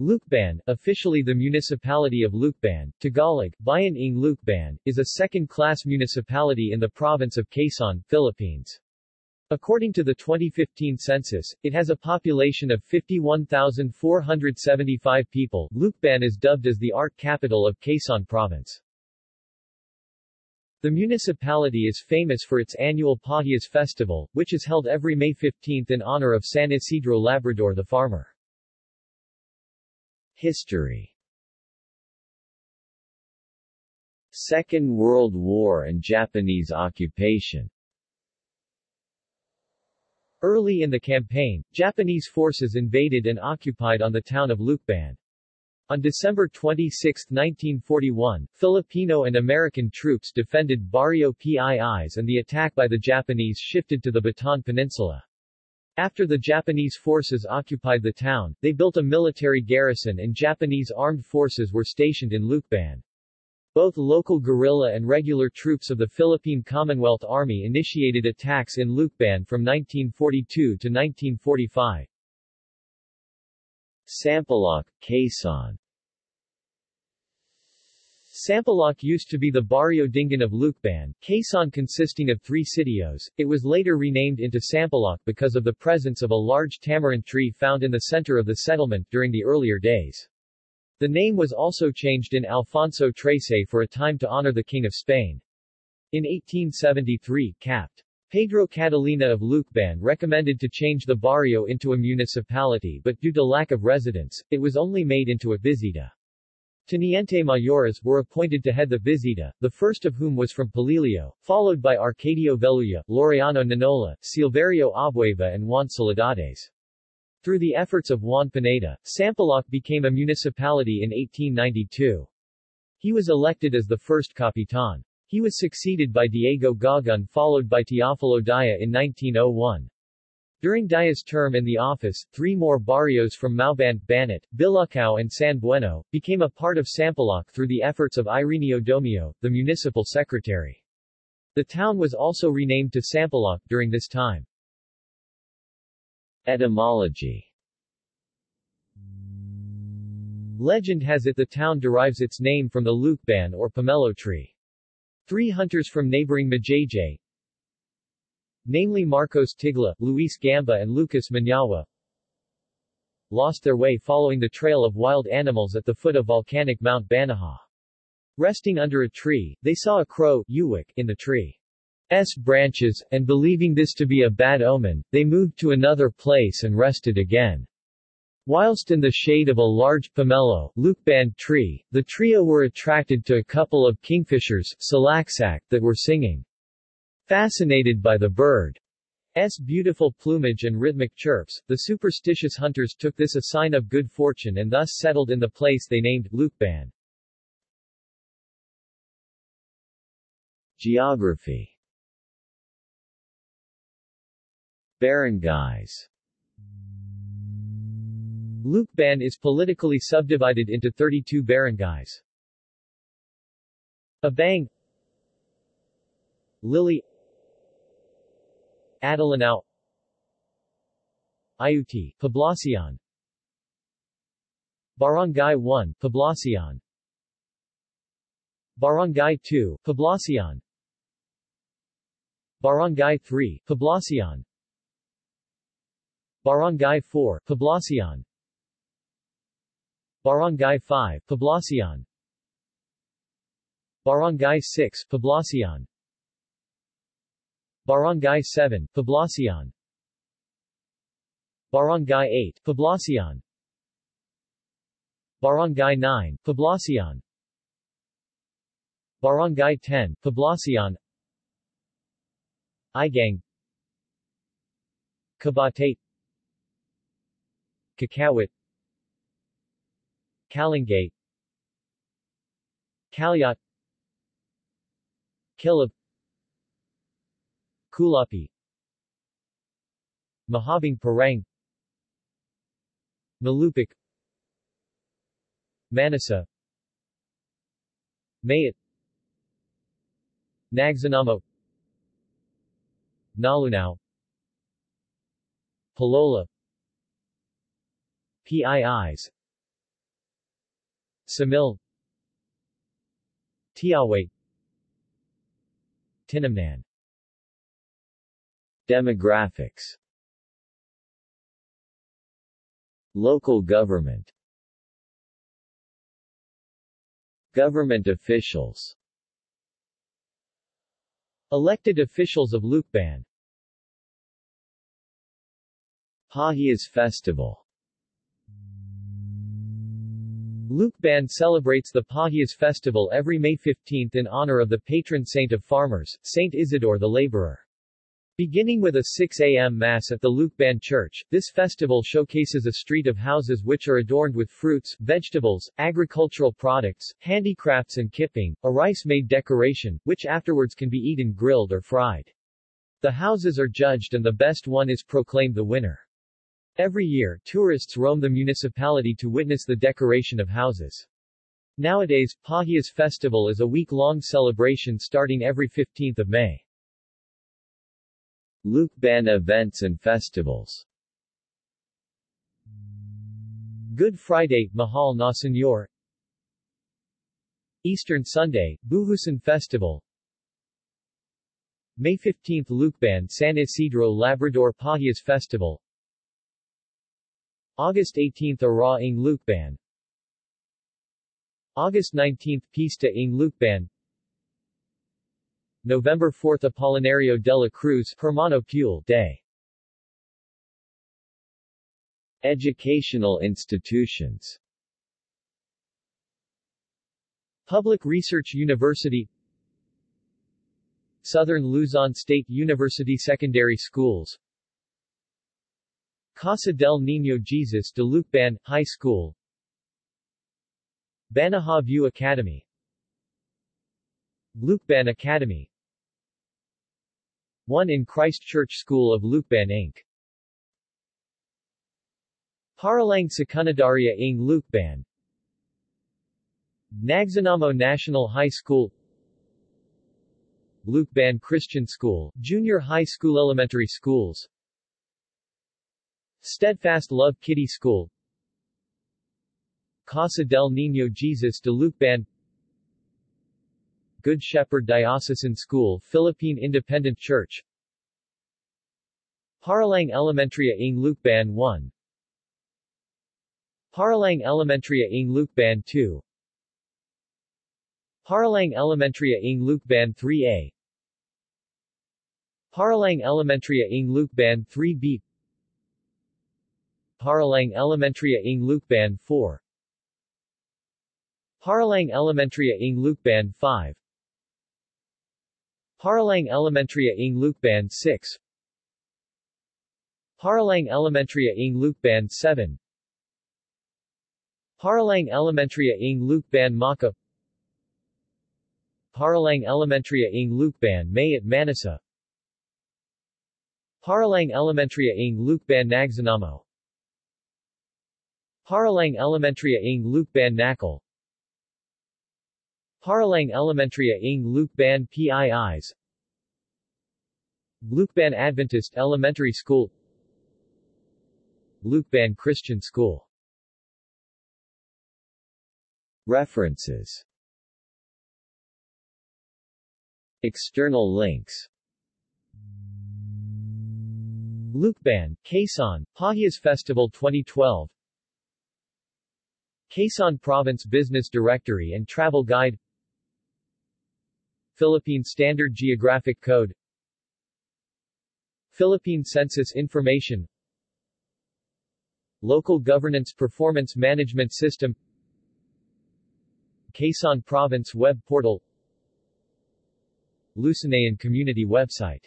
Lucban, officially the municipality of Lucban, Tagalog, Bayan ng Lukban, is a second-class municipality in the province of Quezon, Philippines. According to the 2015 census, it has a population of 51,475 people. Lucban is dubbed as the art capital of Quezon province. The municipality is famous for its annual Pahiyas festival, which is held every May 15 in honor of San Isidro Labrador the farmer. History Second World War and Japanese occupation Early in the campaign, Japanese forces invaded and occupied on the town of Lucban. On December 26, 1941, Filipino and American troops defended Barrio Piis and the attack by the Japanese shifted to the Bataan Peninsula. After the Japanese forces occupied the town, they built a military garrison and Japanese armed forces were stationed in Lucban. Both local guerrilla and regular troops of the Philippine Commonwealth Army initiated attacks in Lucban from 1942 to 1945. Sampaloc, Quezon Sampaloc used to be the Barrio Dingan of Lucban, Quezon consisting of three sitios. It was later renamed into Sampaloc because of the presence of a large tamarind tree found in the center of the settlement during the earlier days. The name was also changed in Alfonso XIII for a time to honor the King of Spain. In 1873, Capt. Pedro Catalina of Lucban recommended to change the barrio into a municipality but due to lack of residents, it was only made into a visita. Teniente mayores were appointed to head the Visita, the first of whom was from Polillo, followed by Arcadio Veluya, Laureano Nonola, Silverio Abueva and Juan Soledades. Through the efforts of Juan Pineda, Sampaloc became a municipality in 1892. He was elected as the first Capitan. He was succeeded by Diego Gagun followed by Teofilo Daya in 1901. During Daya's term in the office, three more barrios from Mauban, Banat, Bilacao and San Bueno, became a part of Sampaloc through the efforts of Ireneo Domio, the municipal secretary. The town was also renamed to Sampaloc during this time. Etymology Legend has it the town derives its name from the lucban or pomelo tree. Three hunters from neighboring Majayjay, namely Marcos Tigla, Luis Gamba and Lucas Manyawa, lost their way following the trail of wild animals at the foot of volcanic Mount Banahaw. Resting under a tree, they saw a crow Uwik, in the tree's branches, and believing this to be a bad omen, they moved to another place and rested again. Whilst in the shade of a large pomelo Lucban tree, the trio were attracted to a couple of kingfishers Salaksak, that were singing. Fascinated by the bird's beautiful plumage and rhythmic chirps, the superstitious hunters took this a sign of good fortune and thus settled in the place they named Lucban. Geography Barangays Lucban is politically subdivided into 32 barangays. Abang Lily Adalanao Ayuti, Poblacion. Barangay 1, Poblacion. Barangay 2, Poblacion. Barangay 3, Poblacion. Barangay 4, Poblacion. Barangay 5, Poblacion. Barangay 6, Poblacion Barangay 7, Poblacion. Barangay 8, Poblacion. Barangay 9, Poblacion. Barangay 10, Poblacion. Igang. Kabate. Kakawit. Kalingate Kalyat. Kilib Kulapi. Mahabang Parang. Malupik. Manasa. Mayat. Nagsanamo. Nalunao. Palola. Piis. Samil. Tiawe. Tinamnan Demographics Local government Government officials Elected officials of Lucban Pahiyas Festival Lucban celebrates the Pahiyas festival every May 15 in honor of the patron saint of farmers, Saint Isidore the Laborer. Beginning with a 6 a.m. Mass at the Lucban Church, this festival showcases a street of houses which are adorned with fruits, vegetables, agricultural products, handicrafts and kiping, a rice-made decoration, which afterwards can be eaten grilled or fried. The houses are judged and the best one is proclaimed the winner. Every year, tourists roam the municipality to witness the decoration of houses. Nowadays, Pahiyas festival is a week-long celebration starting every 15th of May. Lucban events and festivals. Good Friday, Mahal na Senyor Eastern Sunday, Buhusan Festival. May 15 Lucban San Isidro Labrador Pahiyas Festival. August 18 Ara ng Lucban August 19 Pista ng Lucban November 4 Apolinario de la Cruz Hermano Day. Educational institutions. Public Research University. Southern Luzon State University Secondary Schools. Casa del Niño Jesus de Lucban, High School. Banahaw View Academy. Lucban Academy 1 in Christ Church School of Lucban Inc. Paaralang Secundaria ng Lucban Nagsanamo National High School Lucban Christian School, Junior High School Elementary Schools. Steadfast Love Kitty School. Casa del Niño Jesus de Lucban Good Shepherd Diocesan School Philippine Independent Church. Paaralang Elementaria ng Lucban 1 Paaralang Elementaria ng Lucban 2 Paaralang Elementaria ng Lucban 3A Paaralang Elementaria ng Lucban 3B Paaralang Elementaria ng Lucban 4 Paaralang Elementaria ng Lucban 5 Paaralang Elementaria ng Lucban 6 Paaralang Elementaria ng Lucban 7 Paaralang Elementaria ng Lucban Maka Paaralang Elementaria ng Lucban May at Manisa. Paaralang Elementaria ng Lucban Nagsanamo. Paaralang Elementaria ng Lucban Nakal Paaralang Elementaria ng Lucban Piis. Lucban Adventist Elementary School. Lucban Christian School. References. External links. Lucban, Quezon, Pahiyas Festival 2012 Quezon Province Business Directory and Travel Guide Philippine Standard Geographic Code. Philippine Census Information. Local Governance Performance Management System. Quezon Province Web Portal. Lucenayan Community Website